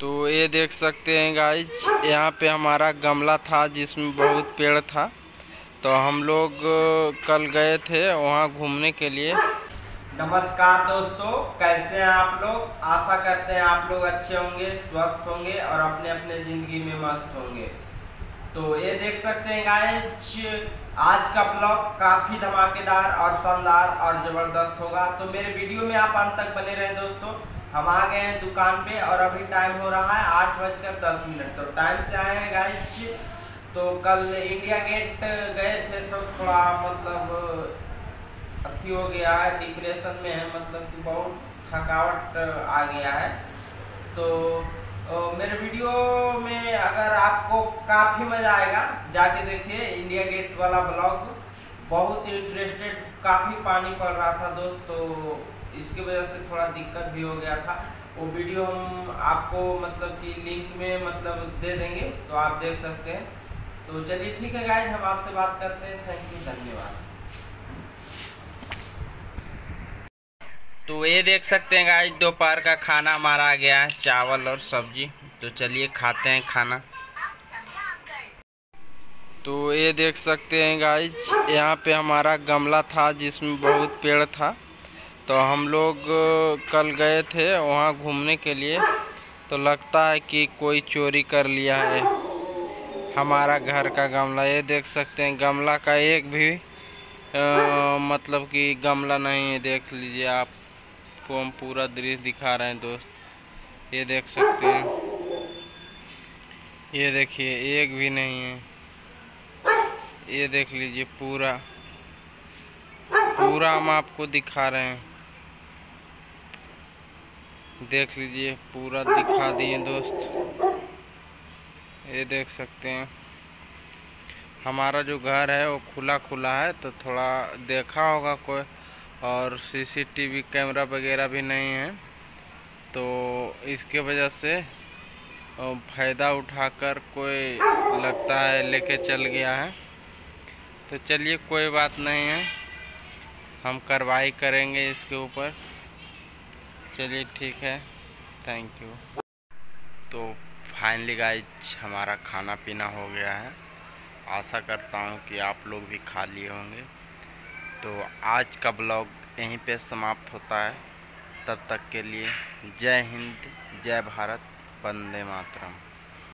तो ये देख सकते हैं गाइज़ यहाँ पे हमारा गमला था जिसमें बहुत पेड़ था। तो हम लोग कल गए थे वहाँ घूमने के लिए। नमस्कार दोस्तों, कैसे हैं आप लोग? आशा करते हैं आप लोग अच्छे होंगे, स्वस्थ होंगे और अपने अपने ज़िंदगी में मस्त होंगे। तो ये देख सकते हैं गाइज़ आज का ब्लॉग काफ़ी धमाकेदार और शानदार और ज़बरदस्त होगा। तो मेरे वीडियो में आप अंत तक बने रहें दोस्तों। हम आ गए हैं दुकान पे और अभी टाइम हो रहा है आठ बजकर दस मिनट। तो टाइम से आए हैं गाइस तो कल इंडिया गेट गए थे तो थोड़ा मतलब अथी हो गया है डिप्रेशन में है मतलब कि बहुत थकावट आ गया है। तो मेरे वीडियो में अगर आपको काफ़ी मज़ा आएगा, जाके देखिए इंडिया गेट वाला ब्लॉग बहुत इंटरेस्टेड काफ़ी पानी पड़ रहा था दोस्त। तो इसकी वजह से थोड़ा दिक्कत भी हो गया था। वो वीडियो हम आपको मतलब कि लिंक में मतलब दे देंगे तो आप देख सकते हैं। तो चलिए ठीक है गाइज़ हम आपसे बात करते हैं। थैंक यू धन्यवाद। तो ये देख सकते हैं गाइज़ दोपहर का खाना हमारा आ गया है, चावल और सब्ज़ी। तो चलिए खाते हैं खाना। तो ये देख सकते हैं गाइज़ यहाँ पे हमारा गमला था जिसमें बहुत पेड़ था। तो हम लोग कल गए थे वहाँ घूमने के लिए। तो लगता है कि कोई चोरी कर लिया है। हमारा घर का गमला ये देख सकते हैं गमला का एक भी आ, मतलब कि गमला नहीं है देख लीजिए आपको हम पूरा दृश्य दिखा रहे हैं दोस्त। ये देख सकते हैं। ये देखिए एक भी नहीं है। ये देख लीजिए पूरा। पूरा हम आपको दिखा रहे हैं। देख लीजिए, पूरा दिखा दिए दोस्त। ये देख सकते हैं। हमारा जो घर है, वो खुला खुला है तो थोड़ा देखा होगा कोई। और सीसीटीवी कैमरा वगैरह भी नहीं है। तो इसके वजह से फ़ायदा उठाकर कोई लगता है, लेके चल गया है। तो चलिए, कोई बात नहीं है। हम कार्रवाई करेंगे इसके ऊपर। चलिए ठीक है। थैंक यू तो फाइनली गाइज़ हमारा खाना पीना हो गया है। आशा करता हूँ कि आप लोग भी खा लिए होंगे। तो आज का ब्लॉग यहीं पे समाप्त होता है। तब तक के लिए जय हिंद, जय भारत, वंदे मातरम।